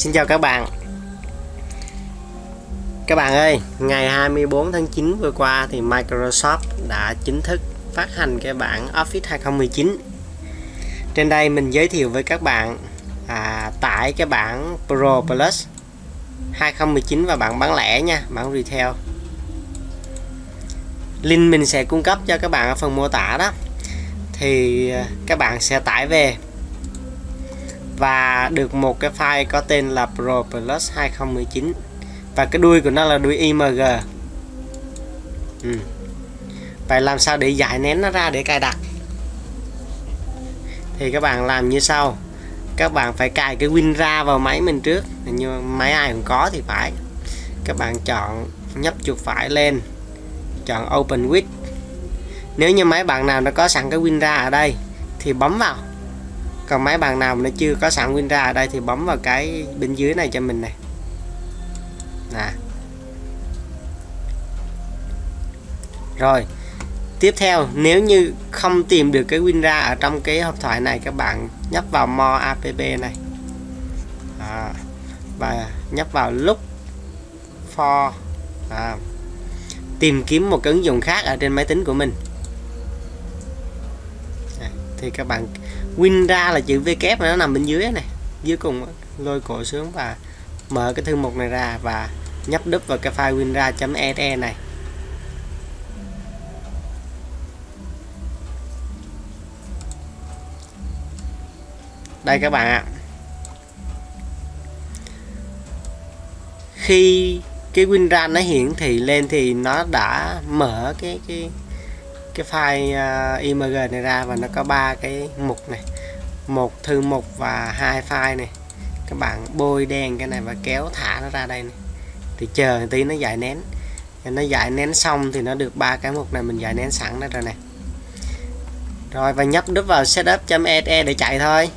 Xin chào các bạn. Các bạn ơi, ngày 24 tháng 9 vừa qua thì Microsoft đã chính thức phát hành cái bản Office 2019 Trên đây mình giới thiệu với các bạn à, tải cái bản Pro Plus 2019 và bản bán lẻ nha, bản retail. Link mình sẽ cung cấp cho các bạn ở phần mô tả đó. Thì à, các bạn sẽ tải về và được một cái file có tên là Pro Plus 2019 và cái đuôi của nó là đuôi IMG ừ. vậy làm sao để giải nén nó ra để cài đặt? Thì các bạn làm như sau. Các bạn phải cài cái WinRAR vào máy mình trước. Như máy ai cũng có thì phải. Các bạn chọn nhấp chuột phải lên. Chọn Open with nếu như máy bạn nào nó có sẵn cái WinRAR ở đây, thì bấm vào còn máy bàn nào nó chưa có sẵn WinRa ở đây thì bấm vào cái bên dưới này cho mình này. Nè. Rồi tiếp theo nếu như không tìm được cái WinRAR ở trong cái hộp thoại này các bạn nhấp vào More app này. À, và nhấp vào Look for. À, tìm kiếm một cái ứng dụng khác ở trên máy tính của mình. Thì các bạn win ra là chữ V kép nó nằm bên dưới này, dưới cùng lôi cổ xuống và mở cái thư mục này ra và nhấp đúp vào cái file winra.exe này. Đây các bạn ạ. Khi cái WinRAR nó hiển thị lên thì nó đã mở cái cái cái file uh, img này ra và nó có ba cái mục này. Một thư mục và hai file này. Các bạn bôi đen cái này và kéo thả nó ra đây này. Thì chờ tí nó giải nén. Nó giải nén xong thì nó được ba cái mục này mình giải nén sẵn đây rồi này. Rồi và nhấp đúp vào setup.se để chạy thôi.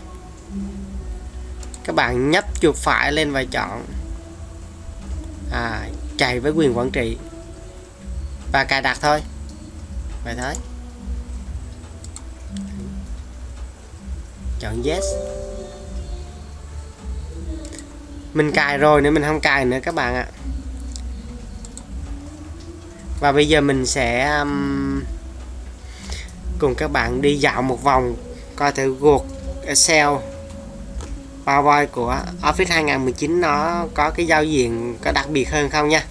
Các bạn nhấp chuột phải lên và chọn à, chạy với quyền quản trị. Và cài đặt thôi mày thấy? Chọn yes. Mình cài rồi nữa mình không cài nữa các bạn ạ. Và bây giờ mình sẽ um, cùng các bạn đi dạo một vòng coi thử gột Excel. PowerPoint của Office 2019 nó có cái giao diện có đặc biệt hơn không nha.